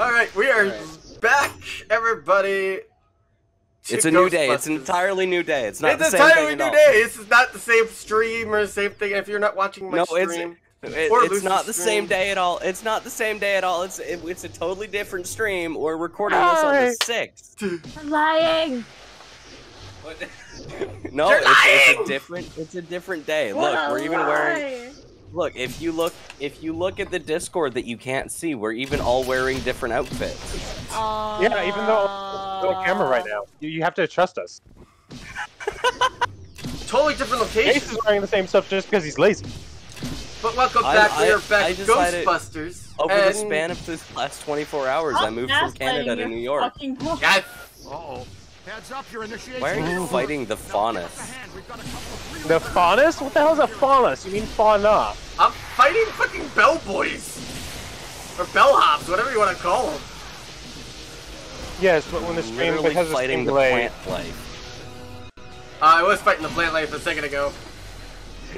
All right, we are back, everybody. It's a new day. It's an entirely new day. It's not It's the an same entirely new at all. day. This is not the same stream or the same thing. If you're not watching my No, it's stream, it- Or it's not the same day at all. It's not the same day at all. It's it, it's a totally different stream. We're recording this on the sixth. I'm lying. no, You're it's, it's a different. It's a different day. What Look, we're even wearing. Lie. Look, if you look, if you look at the Discord that you can't see, we're even all wearing different outfits. Yeah, even though no camera right now, you, you have to trust us. totally different locations. Ace location. is wearing the same stuff just because he's lazy. But welcome I- back. we I- are back. I Ghostbusters. Over and the span of the last 24 hours, I Stop moved from Canada to New York. fucking point. Yeah, Uh-oh. Heads up, your initiation. Why are you fighting the faunus? The faunus? What the hell is a faunus? You mean fauna? I'm fighting fucking bellboys or bellhops, whatever you want to call them. Yes, but when the stream Literally because fighting the plant life. Uh, I was fighting the plant life a second ago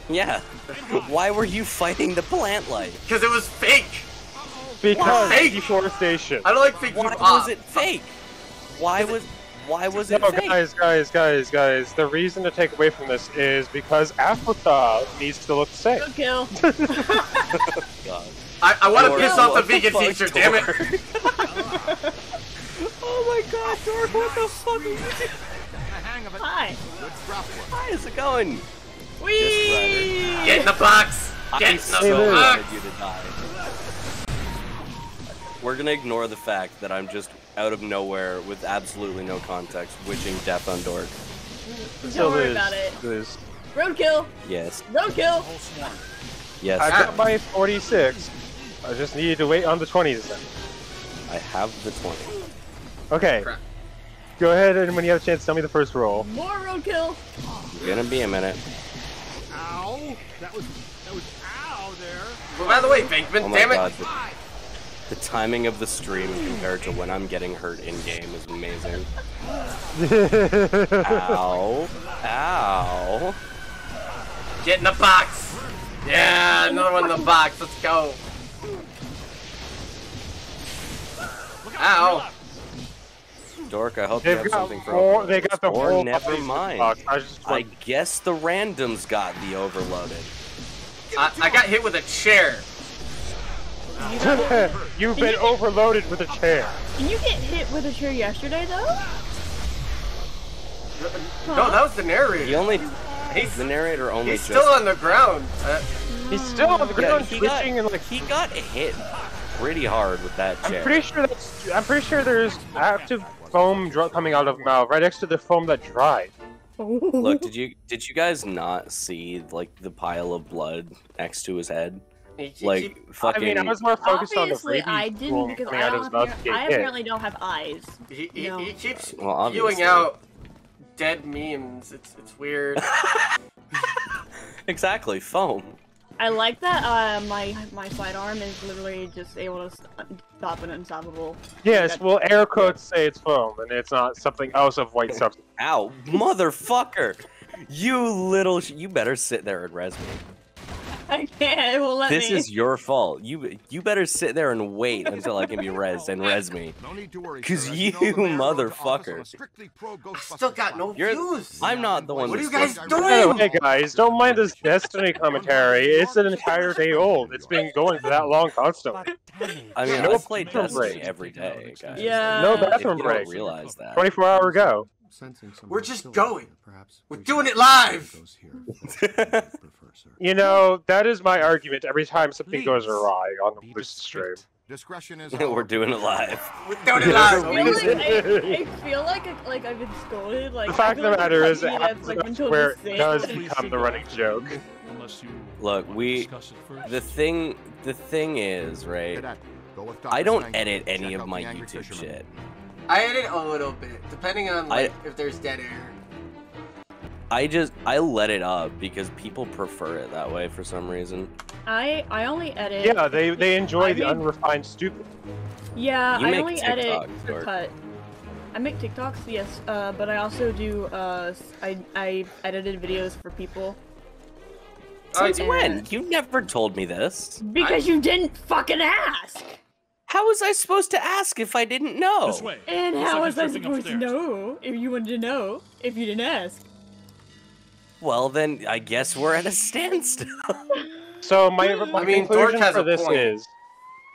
Yeah. Why were you fighting the plant life? because it was fake. Because Fake. deforestation. I don't like fake Why people. Ah, was it fake? Why was why was it No, fake? guys, guys, guys, guys. The reason to take away from this is because Africa needs to look the same. Good kill. God. I, I want to piss off the what vegan fuck, teacher, damn it. Oh my god, Dork, what the fuck are you doing? The it. Hi. Good drop. How is it going? Wee. Get in the box. Get in I'm the so box. Wanted you to die. We're gonna ignore the fact that I'm just out of nowhere with absolutely no context wishing death on Dork. Don't worry Liz, about it. Liz, Roadkill. Yes, Roadkill. Whole yes, I got my 46. I just needed to wait on the 20s then. I have the 20. Okay. Crap. Go ahead and when you have a chance, tell me the first roll. More roadkill. Gonna be a minute. Ow. That was, that was ow there. Well, by the way, Venkman, Oh my damn it. god, the, the timing of the stream compared to when I'm getting hurt in game is amazing. Ow. Ow. Get in the box. Yeah, another one in the box. Let's go. Ow. Dork, I hope you They've have got something for more, they got the Or whole never box. mind. I just I guess the randoms got the overloaded. I, I got hit with a chair. You've been overloaded with a chair. Can you get hit with a chair yesterday though? No, that was the The narrator. only He's, the narrator only he's just still on the ground. Uh, He's still on the yeah, ground he got, twitching and like. he got hit pretty hard with that chair. I'm pretty sure that's. I'm pretty sure there's active foam dr- coming out of his mouth right next to the foam that dried. Look, did you did you guys not see like the pile of blood next to his head? He- he- Like he- I fucking. mean, I was more focused on the Obviously, I didn't because I, out don't his mouth to appar- get I hit. apparently don't have eyes. he, he, No. he keeps Well, obviously. spewing out dead memes. It's it's weird. exactly foam. I like that uh, my my sidearm is literally just able to stop an unstoppable. Yes, well, air quotes say it's foam, and it's not something else of white substance. Ow, motherfucker! You little. Sh- you better sit there and res me. I can't. It won't let This me. is your fault. You you better sit there and wait until I can be res and res me. No need to worry. 'Cause sir. As you know, the mayor wrote to office on a motherfucker. strictly pro I still got no You're, views. I'm not the one What are you guys supposed- doing? Hey the guys, don't mind this Destiny commentary. It's an entire day old. It's been going for that long constantly. I mean, No I play bathroom Destiny break. every day, guys. Yeah. No If you bathroom don't break. realize that. 24 hour ago. We're just going. Perhaps We're doing it live. You know, that is my argument every time something goes Please, awry on the this stream. Discretion is. We're doing it live. We're doing it I feel like, I, I feel like I- like I've been scolded. Like The fact I of the matter is, it happens like, been where it does become the running joke. Unless you Look, we discuss it first. the thing the thing is, right? Cadet, go with I don't edit any of my YouTube Fisherman. shit. I edit a little bit, depending on I- like if there's dead air. I just I let it up because people prefer it that way for some reason. I I only edit. Yeah, they, they enjoy I the mean- unrefined stupid. Yeah, You I make only edit TikToks, to or- cut. I make TikToks, yes, uh, but I also do. Uh, I I edited videos for people Oh, Since yeah. when? You never told me this. because you didn't fucking ask. How was I supposed to ask if I didn't know? This way. And Looks how like was I supposed to know if you wanted to know if you didn't ask? Well, then I guess we're at a standstill. So my, my I mean, conclusion has for this point. is,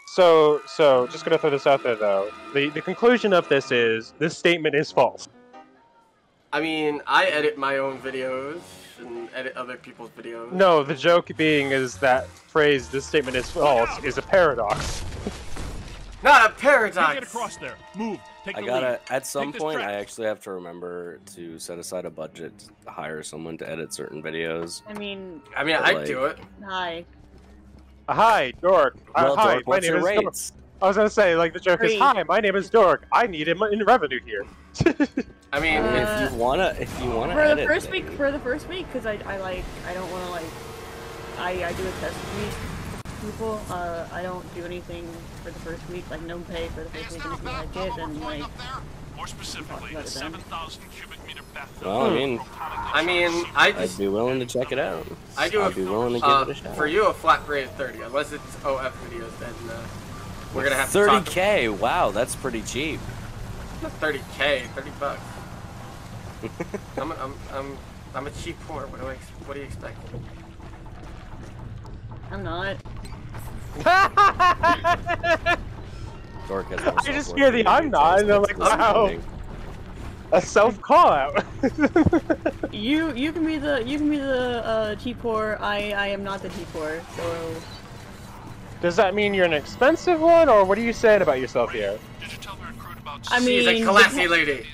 so so just gonna throw this out there though. The the conclusion of this is this statement is false. I mean, I edit my own videos and edit other people's videos. No, the joke being is that phrase "this statement is false" is a paradox. Not a paradox. get across there. Move. Take I the gotta, lead. at some Take point, I actually have to remember to set aside a budget to hire someone to edit certain videos. I mean, I mean, I'd like- do it. hi. Uh, Hi, Dork. Uh, Well, hi, Dork, my what's name your is Dork. I was gonna say like the joke is, "Hi, my name is Dork. I need him in revenue here." I mean, Uh, if if you wanna, if you wanna For the edit first week, for the first week, because I, I like, I don't want to like, I, I do a test week. People, uh, I don't do anything for the first week, like no pay for the first week, and if you like it, then like, More specifically, Talk about a it then. 7,000 cubic meter bathtub. Well, I mean, I mean, I I'd be willing to check it out. I do I'd be willing to give uh, it a shot. for you a flat rate of 30, unless it's OF videos, then uh, we're gonna have to 30k. Wow, that's pretty cheap. about 30k, 30 bucks. I'm, a, I'm, I'm, I'm a cheap whore. What do I, what do you expect? I'm not. Dork has more I just self-worth hear the I'm not, and I'm like, wow. a self call out. You, you can be the, you can be the uh, cheap whore. I, I am not the cheap whore. So, Does that mean you're an expensive one, or what are you saying about yourself here? Did you tell the recruit about I She's a mean, classy lady.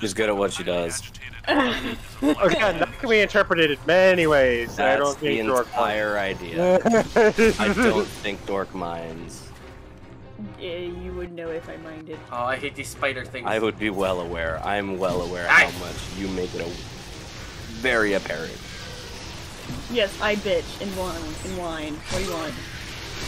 She's good at what she does. Again, that can be interpreted in many ways. and I That's don't the think Dork entire idea. I don't think Dork minds. yeah, you would know if I minded. Oh, I hate these spider things. I would be well aware. I'm well aware Aye. Ah! how much you make it a very apparent. Yes, I bitch and whine and whine. What do you want?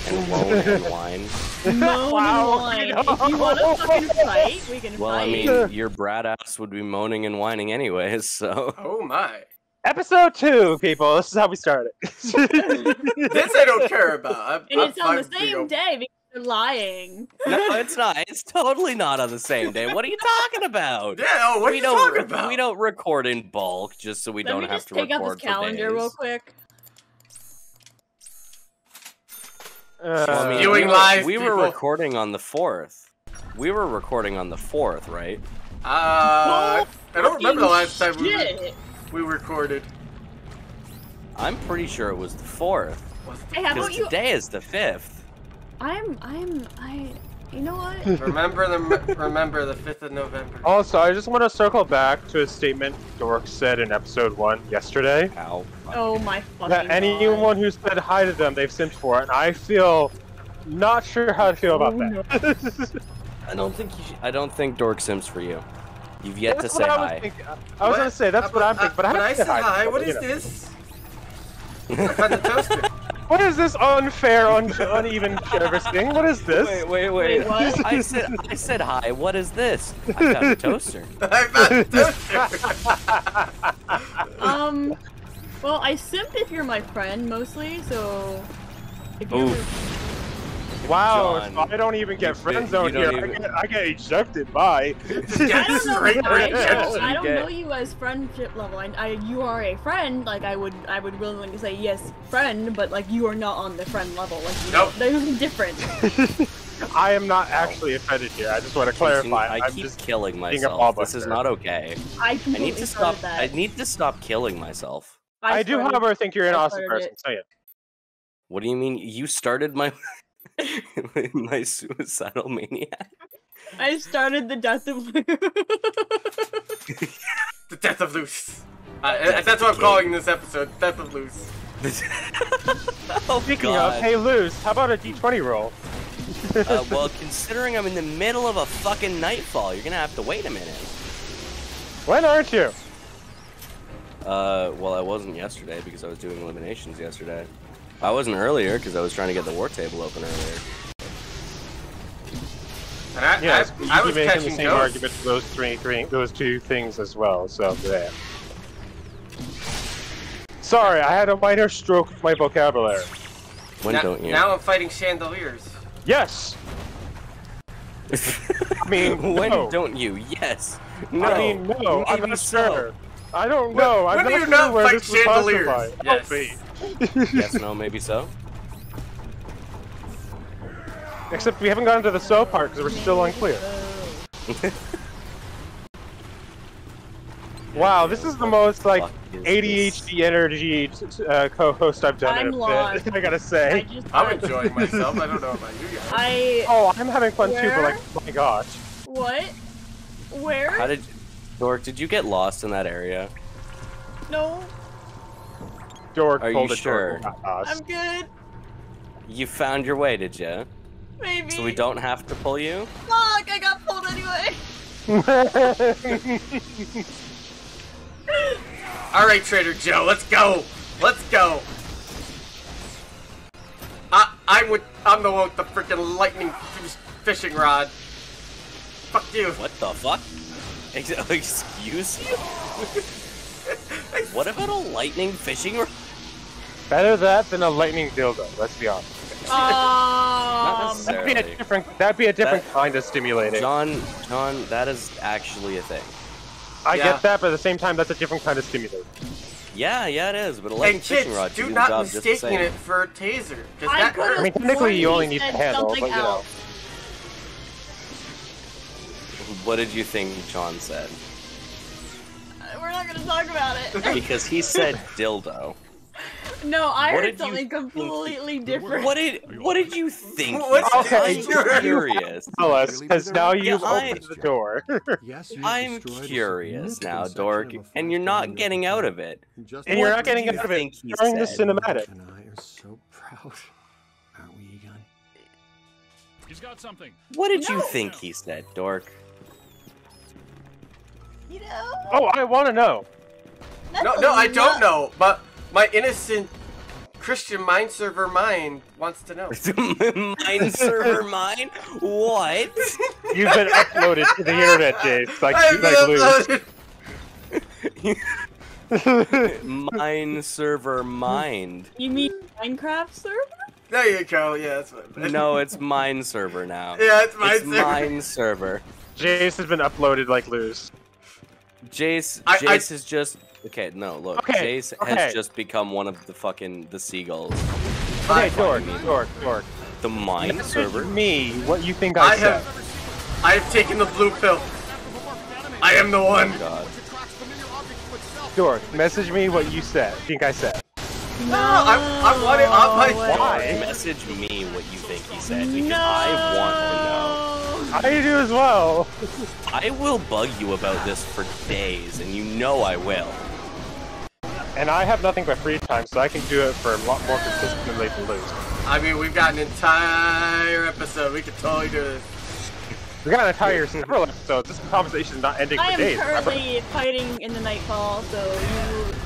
And moan and whine. Moan Wow, and you whine. If you want to fucking fight, we can Well, I mean, your brat ass would be moaning and whining anyways, so. Oh my. Episode two, people. This is how we started. This I don't care about. I'm, and I'm it's on the fine being same a- day because they're lying. No, it's not. It's totally not on the same day. What are you talking about? Yeah, oh, what we are you don't talking about? we don't record in bulk just so we Let don't me have just to take out record this calendar for real days. quick. Uh, Well, I mean, Viewing we were, live, we were recording on the fourth. We were recording on the fourth, right? Uh, I don't remember the last time we, Shit. We recorded. I'm pretty sure it was the fourth. Hey, how Because about you? today is the fifth. I'm, I'm, I. You know what? remember the remember the fifth of November. Also, I just want to circle back to a statement Dork said in episode one yesterday. Ow. Oh my fucking That god. anyone who said hi to them, they've simped for it, and I feel not sure how to feel about Oh, that. I don't think you should, I don't think Dork Sims for you. You've yet That's to say what I was hi. I was gonna say that's what I'm thinking, but I when haven't I said hi, to what you know. this? I found the toaster. What is this unfair, un- uneven servicing? What is this? Wait, wait, Wait, wait. what? I said I said hi. What is this? I found a toaster. I found the toaster. Um, well, I simp if you're my friend mostly, so. If you're. Oof. Wow, John, I don't even get you- friend zoned here. even- I, get, I get ejected. Bye. I don't know. I rejection. don't, I don't know you as friendship level. I, I, you are a friend. Like I would, I would willingly say yes, friend. But like you are not on the friend level. Like you Nope. know, there's different. I am not actually offended here. I just want to clarify. I I'm keep just killing myself. This is not okay. I I need to stop. that. I need to stop killing myself. I, do, however, think you're an awesome person. it. Say it. What do you mean? You started my my suicidal maniac? I started the death of. The death of Luce. Uh, Death that's what I'm calling this episode. Death of Luce. oh Speaking God. of, hey Luce, how about a d20 roll? uh, well, considering I'm in the middle of a fucking nightfall, you're gonna have to wait a minute. When aren't you? Uh, well, I wasn't yesterday because I was doing eliminations yesterday. I wasn't earlier because I was trying to get the war table open earlier. And I, Yes, I, you I was making the same ghosts. argument for those three, three, those two things as well. So there. Sorry, I had a minor stroke with my vocabulary. When now, don't you? now I'm fighting chandeliers. Yes. I mean, when no. don't you? Yes. No. I mean, no. I'm Maybe not so. sure. I don't know. I'm when do not you sure not where fight this was chandeliers? classified. Yes. Help me. Yes, no, maybe so. Except we haven't gotten to the so part because we're still unclear. Wow, this is the most like Fuck is this? ADHD energy t- t- uh, co-host I've done. I'm in a bit. I gotta I say. just I'm enjoying myself. I don't know about you guys. I Oh, I'm having fun too, but like, oh my gosh. what? Where? How did Dork? Did you get lost in that area? No, Dork Are you a sure? Dork. I'm good. You found your way, did you? Maybe. So we don't have to pull you. Fuck! I got pulled anyway. All right, Trader Joe, let's go. Let's go. I I would I'm the one with the freaking lightning fishing rod. Fuck you. What the fuck? Excuse you? What about a lightning fishing rod? Better that than a lightning dildo. Let's be honest. Um, That'd be a different. That'd be a different That- kind of stimulating. John, John, that is actually a thing. I Yeah. get that, but at the same time, that's a different kind of stimulating. Yeah, yeah, it is. But a lightning And kids, fishing rod do can do not the job just the mistaking it for a taser, because I that could've I mean, technically, you only need the said handle, but you know. else. What did you think John said? We're not gonna talk about it. Because he said dildo. no, I What heard did you something completely different. What did What did you think? he What said? Okay, you I'm curious. Tell us, because now you've I- opened the door. Yes, you've I'm curious now, Dork, and you're not getting out of it. And you're not getting out of it during the cinematic. and I are so proud, aren't we, Egon? He's got something. What did you think he said, Dork? You know? Oh, I want to know. That's No, no, I don't lot- know, but my innocent Christian mind server mind wants to know. mind server mind? What? You've been uploaded to the internet, Jace. Like, I've like been Lou. uploaded. mine server mind. You mean Minecraft server? There you go. Yeah, that's what. No, it's mine server now. Yeah, it's my it's server. mine server. Jace has been uploaded like Lou's. Jace, I- I- Jace is just okay. No, look, Okay, Jace okay. has just become one of the fucking the seagulls. Okay, I- Dork, Dork, Dork. The mine Message server. me what you think I, I said. have, I have taken the blue pill. I am the one. Oh God. Dork, message me what you said. Think I said. No, I, I want it on my way. Why? Message me what you think he said because I want to know. I do as well. I will bug you about this for days, and you know I will. And I have nothing but free time, so I can do it for a lot more consistently than Luce. I mean, we've got an entire episode. We could totally do this. We got an entire several episodes. This conversation is not ending I for am days. remember? currently fighting in the Nightfall, so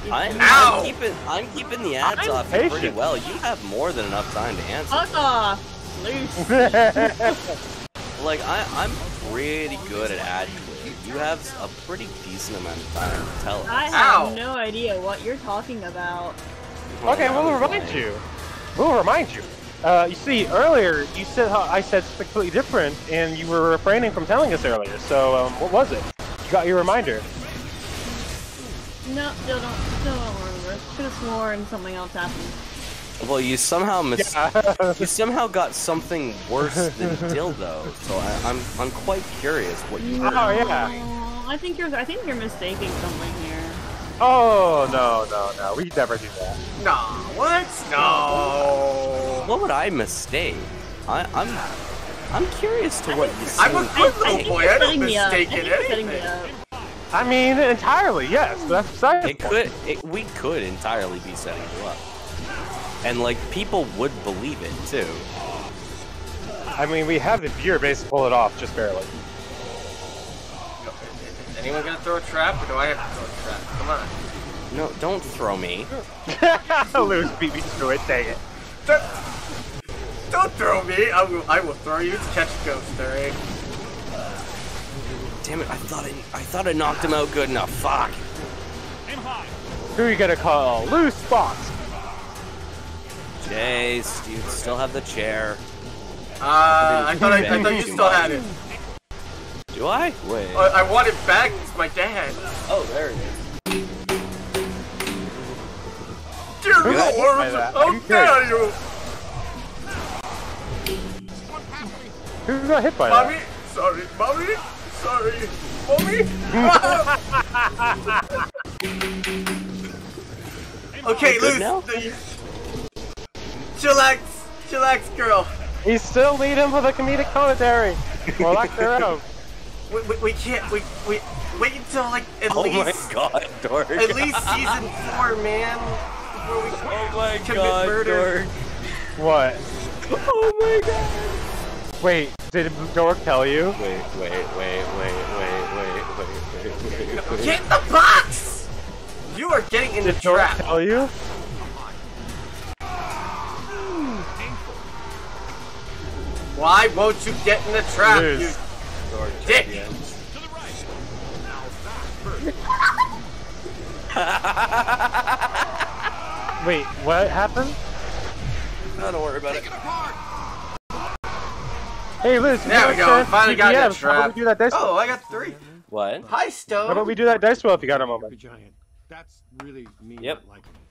you. I'm, Ow! I'm keeping I'm keeping the ads I'm off you pretty well. You have more than enough time to answer. Fuck off, Luce. Like I I'm pretty good at ad clear. You have a pretty decent amount of time to tell us. I have Ow. no idea what you're talking about. okay, Well, we'll remind you. We'll remind you. Uh, you see, earlier you said how I said something completely different, and you were refraining from telling us earlier. So, um, what was it? You got your reminder. No, still don't, still don't remember. Could have sworn something else happened. Well, you somehow mis- Yeah. you somehow got something worse than dildo. So I, I'm I'm quite curious what you. Oh, yeah. Oh, I think you're, I think you're mistaking something here. oh no, no, no. We never do that. No, what? No. What would I mistake? I, I'm I'm curious to what you I'm a good little think boy. I don't setting. I mistake think it you're setting me anything. I mean, entirely, yes. That's besides It could it, we could entirely be setting you up, and like people would believe it too. I mean, we have the viewer base to pull it off, just barely. Is anyone gonna throw a trap, or do I have to throw a trap? Come on. No, don't throw me. Luce beat me through it. Dang it. Don't, don't throw me. I will, I will throw you to catch a ghost, alright? Damn it! I thought I, I thought I knocked him out good enough. Fuck. Who are you gonna call? Loose spots. Jace, do you still have the chair? Uh, I thought, I, I thought you still had it. Do I? Wait. I, I want it back. It's my dad. Oh, there it is. Dear Who got hit by Lord, that? how dare you! Who got hit by Mommy, that? sorry, mommy, sorry, mommy. okay, Good Luce, now? the- chillax, chillax, girl. We still need him for the comedic commentary. Or lack thereof. We, we, we can't. We we wait until like at Oh my god, Dork. at least season four, man. Before we Oh my commit god, murder. Dork. What? Oh my god. Wait, did Dork tell you? Wait, wait, wait, wait, wait, wait, wait, wait, wait, wait. Get in the box! You are getting in the Did Dork trap. tell you? Why won't you get in the trap, Luce. you Dork, dick? yeah. Wait, what happened? No, don't worry about it. Hey Liz, There we go. I finally got in the How about we do that dice Oh, I got three. What? Hi, Stone. How about we do that dice roll if you got a moment? Giant. That's really me Yep. not liking it.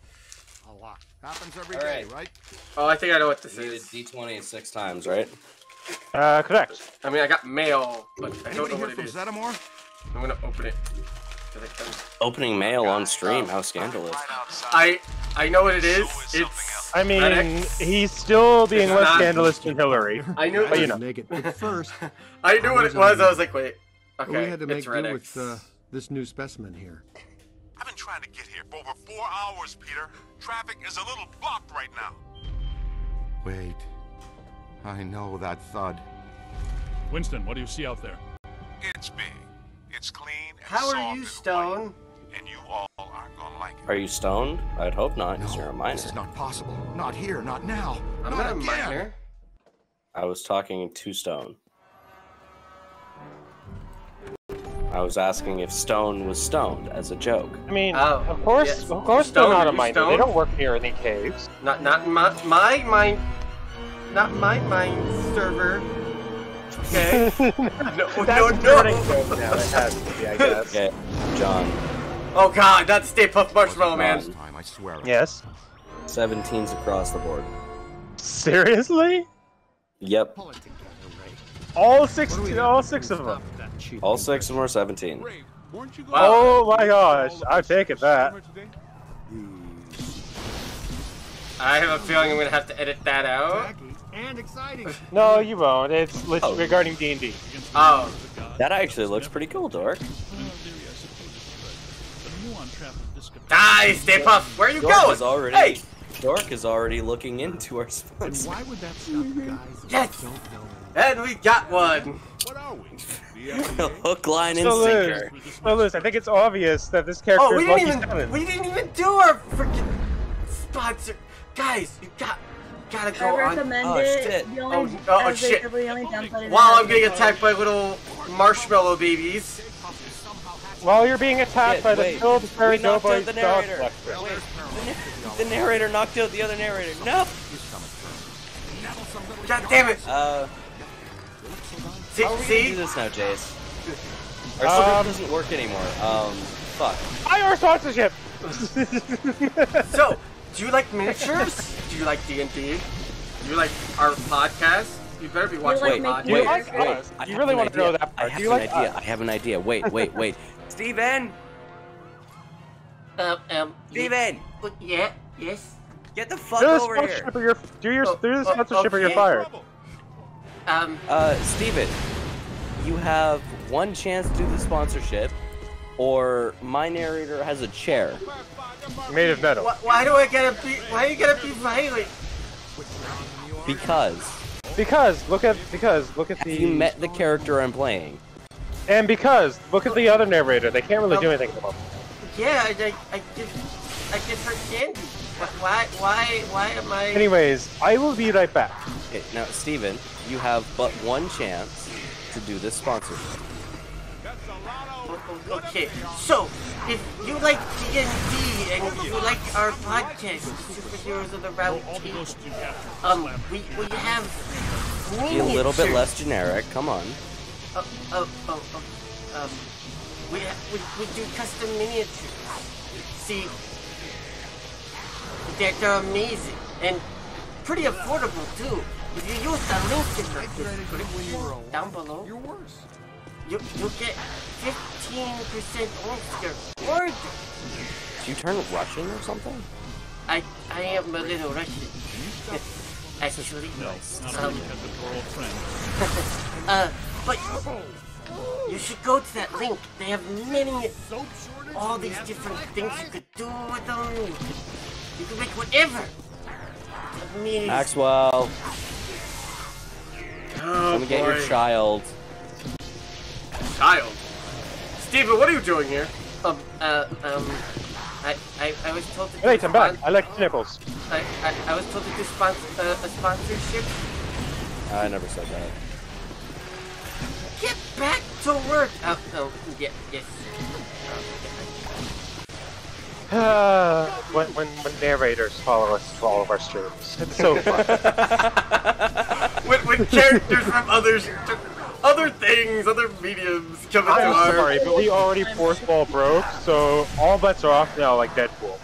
A lot. Happens every All day, right. right? Oh, I think I know what this Needed is. D20 six times, right? Uh, correct. I mean, I got mail, but I don't know hear what it from is. Zetamore? I'm gonna open it. Opening mail on stream. How scandalous. I I know what it is. It's. I mean, FedEx. he's still being It's less not- scandalous than Hillary. I knew. But you know. Make it. But first, I knew what it was. I was like, wait. Okay, we had to make it's do with uh, this new specimen here. I've been trying to get here for over four hours, Peter. Traffic is a little blocked right now. Wait. I know that thud. Winston, what do you see out there? It's big. It's clean and How soft are you, and Stone? white, and you all aren't gonna like it. Are you stoned? I'd hope not, because you're a minor. this is not possible. Not here. Not now. I'm not not a again. minor. I was talking to Stone. I was asking if Stone was stoned as a joke. I mean, Oh, of course, yes. of course Stone, they're not are a you minor. They don't work near any caves. Not not my my mind. Not my mind server. Okay. no, That's no, a turning no. point now. It has to be, I guess. Okay, John. Oh God, that's Stay Puft Marshmallow Man. Time, I swear. Yes. 17's across the board. Seriously? Yep. Pull it together, Ray. All six, What do we all six of to them. Stop that cheap All six of them are 17. Ray, weren't you Wow. Oh my gosh, I've taken that. I have a feeling I'm gonna have to edit that out. And exciting. No, you won't. It's Oh. regarding D and D. Oh, That actually looks pretty cool, Dork. Well, theory, I suppose, but the muon trap of this could- die, Stay Puft. Where are you Dork going? is already Hey, Dork is already looking into our And sponsor. why would that stop the guys Yes. don't know? and we got one. What are we? The Hook, line, and So Liz, sinker. so Liz, I think it's obvious that this character Oh, we is didn't Lucky even Seven. we didn't even do our freaking sponsor. Guys, you got gotta I go on. recommend Oh, it. shit. The only, Oh, oh, shit. basically the only downside is While I'm getting attacked by little marshmallow babies. While you're being attacked Shit, by the wait. Pillsbury We Doughboy the dog narrator. Wait, the, na- the narrator knocked out the other narrator. No. God damn it! Uh, See, how are we gonna see? do this now, Jace? Our Um, script doesn't work anymore. Um, fuck. Fire sponsorship! So, do you like miniatures? do you like D and D? Do you like our podcast? You better be watching like our making wait, wait. I You really an want to know idea. that I have Do you an like idea. us? I have an idea. Wait, wait, wait. Steven! Um, um, Steven! yeah, yes. Get the fuck Do the over here. sponsorship or you're do your Oh, do the oh, sponsorship or you're okay. fired. Um, Uh, Steven, you have one chance to do the sponsorship, or my narrator has a chair. Made of metal. wh- why do I gotta be? Why you gotta be violent? Because Because look at because look at the you met the character I'm playing. and because look at the other narrator. They can't really do anything at the moment. Yeah, I, I, I give, I give her candy. Why, why, why am I? Anyways, I will be right back. Okay, now, Steven, you have but one chance to do this sponsorship. O- o- Okay, so if you like D and D and you like our podcast, superheroes of the round All table, ghosts you capture. um, we we have Be a little bit less generic. Come on. oh, oh, oh, oh, um, we, we, we do custom miniatures. See, they're, they're amazing and pretty affordable too. If you use the link in the description down below, You're worse. you, you'll get 15% off your order. Did you turn Russian or something? I, I am a little Russian. Actually, Nice. Not um, only has a poor old friend. uh, but you should go to that link. They have many, Soap all these different things you could do with them. You can make whatever. Maxwell, Oh, come get your child. child. Steven, what are you doing here? Um, uh, um, I, I, I was told to do Wait, I'm back. I like nipples. I, I, I was told to do spons- uh, a sponsorship. I never said that. Get back to work. Oh, oh, yeah, yes. Uh, when, when, when narrators follow us to all of our streams. It's so fun. with, with characters from others, other things, other mediums come into I'm our. sorry, but we already fourth ball broke, so all bets are off now, like Deadpool.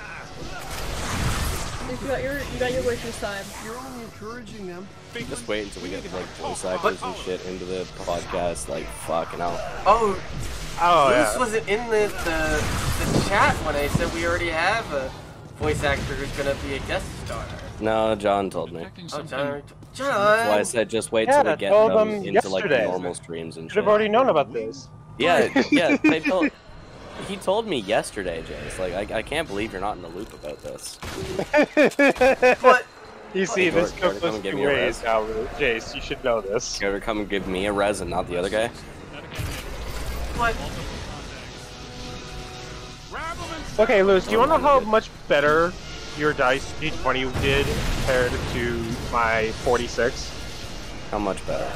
You got your you got your wish this time. You're only encouraging them. Just wait until we get like voice actors and shit into the podcast. Like fucking out. Oh, Oh, Bruce yeah. wasn't in the, the the chat when I said we already have a voice actor who's gonna be a guest star. No, John told me. Oh. John. John. That's why I said just wait Yeah, till I we get them them into like the normal streams and Should shit. have already known about this. Yeah, yeah. They told. He told me yesterday, Jace. Like, I, I can't believe you're not in the loop about this. But You see, Dork, this Dork, goes come and give me a ways now, Jace. You should know this. You ever come and give me a res and not the other guy? but Grab them and Okay, Lewis, do you want to know how much better your dice D20 did compared to my 46? How much better?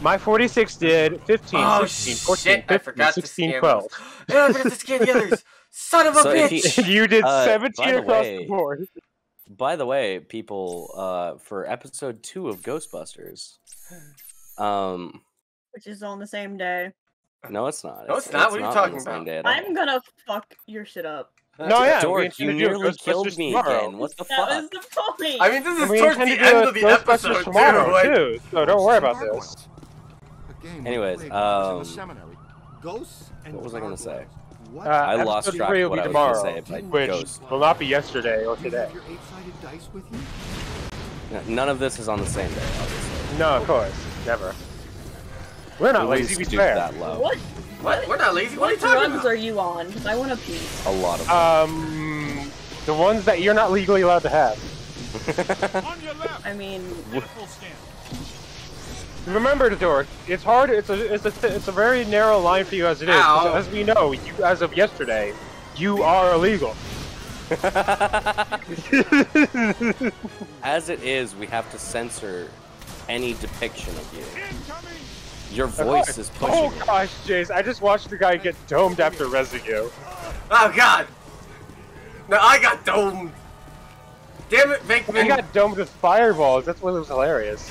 My 46 did 15, oh 16, 14, shit! I 15, forgot 16, to scan 12. Yeah, I forgot to scan the others. Son of a So if he- bitch! you did Uh, 17 by the across way- the board. By the way, people, uh, for episode two of Ghostbusters, um, Which is on the same day. no, it's not. No, it's not. What are you on talking about? day at all. I'm gonna fuck your shit up. No, yeah, Dork, you nearly killed me tomorrow. again. What the that fuck? was the point. I mean, this is we towards the to do end a of the Ghostbusters episode too. tomorrow, Like, too, so don't worry about this. Anyways, we played when I was in um, the seminary. Ghosts and What was I gonna say? Uh, I lost track of what I was gonna say, but which Ghost. will not be yesterday or today. have your eight-sided dice with you? None of this is on the same day, obviously. No, of course, never. We're not We lazy, we stoop that low. what What? We're not lazy. What are you what talking drugs about? are you on? 'Cause I want to pee. A lot of. them. Um, the ones that you're not legally allowed to have. On your left. I mean, Full scan. Remember, Dork, it's hard. It's a it's a it's a very narrow line for you as it is. Ow. As we know, you as of yesterday, you are illegal. As it is, we have to censor any depiction of you. Incoming! Your voice is pushing. Oh gosh, Jace, I just watched the guy get domed after residue. Oh god! No, I got domed. Damn it, He Venkman. got domed with fireballs. That's what was hilarious.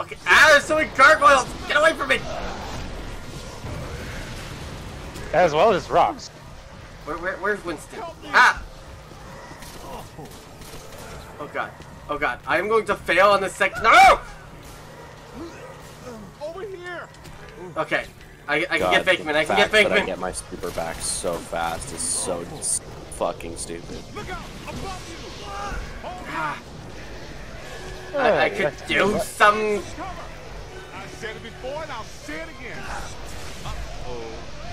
Okay. Ah, there's so many gargoyles. Get away from me. As well as rocks. Where, where, where's Winston? Ah! Oh god. Oh god. I am going to fail on the second. No! Over here! Okay. I, I can God, get Venkman. I the can get fact that I get my super back so fast is so fucking stupid. Look out! Above you! I, I could do some. I said it before and I'll say it again.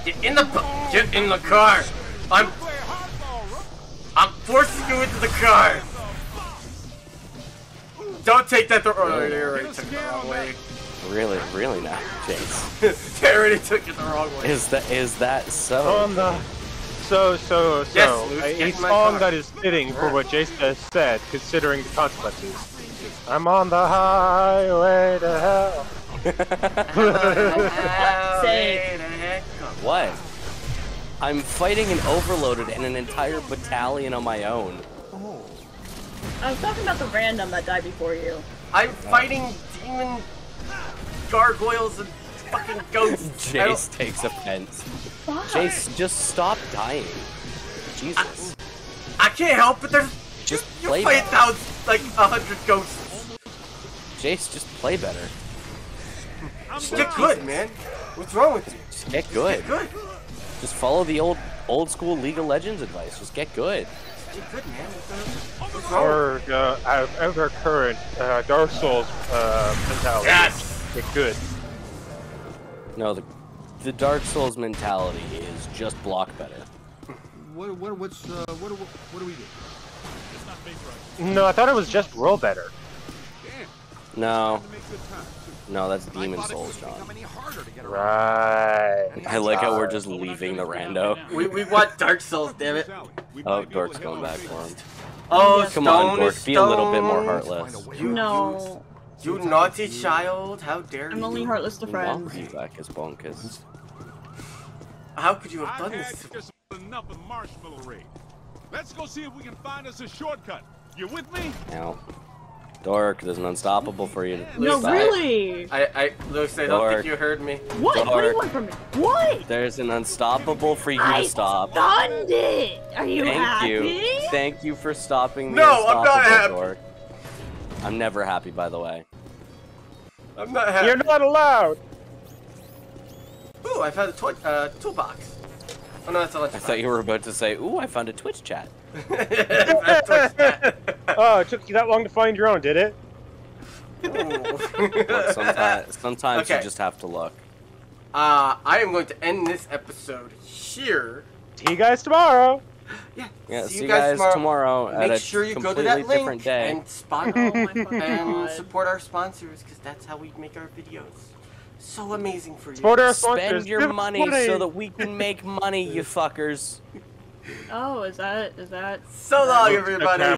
Get in the get in the car. I'm Play hardball, Rook. I'm forcing you into the car. Don't take that the oh, you took it the wrong way. Really, really not, Jace. they already took it the wrong way. Is that is that so? On the so so so Yes, Luke, a, get a song car. that is fitting for what Jace just said, considering the consequences. I'm on the highway to hell. What? I'm fighting an overloaded and an entire battalion on my own. I was talking about the random that died before you. I'm fighting demon gargoyles and fucking ghosts. Jace takes offense. Why? Jace, just stop dying. Jesus. I can't help it. There's Just you play fight better. down like a hundred ghosts. Jace, just play better. Just get good, man. What's wrong with you? Just get good. Good. Just follow the old old school League of Legends advice. Just get good. Get good, man. What's, what's wrong? Or uh, our ever current uh, Dark Souls uh, mentality. Yes. Get good. No, the the Dark Souls mentality is just block better. What, what, what's, uh, what, what, what do we do? It's not vaporized. No, I thought it was just roll better. Damn, No, to make good time. no, that's Demon's Souls, John. become any harder to get. Right. I like how we're just leaving the rando. We, we want Dark Souls, damn it. Oh, might Dork's to going back out. for him. Oh, Come stone on, Dork, be a little bit more heartless. You, No, You, you naughty child. How dare I'm you? only heartless to friends. Monkey back is bonkers. How could you have I've done had this? just enough of marshmallow raid. Let's go see if we can find us a shortcut. You with me? Now, Dork, there's an unstoppable for you. to No, stop. really? I, I, Luce, I don't think you heard me. What? What do you Dork. want from me? What? There's an unstoppable for you I to stop. I stunned it. Are you Thank happy? you. Thank you for stopping the No, I'm not happy. Dork. I'm never happy, by the way. I'm not happy. You're not allowed. Ooh, I found a toy, uh, toolbox. Oh no, that's a I thought you were about to say, "Ooh, I found a Twitch chat." oh, it took you that long to find your own, did it? Look, sometimes, sometimes Okay. you just have to look. Uh, I am going to end this episode here. See you guys tomorrow. Yeah. Yeah, see, you guys, tomorrow, at Make a sure you go to that link and spot Oh my and support our sponsors because that's how we make our videos so amazing for you. Support our sponsors. Spend your Give us money so that we can make money, you fuckers. Oh, is that is that? So long, everybody.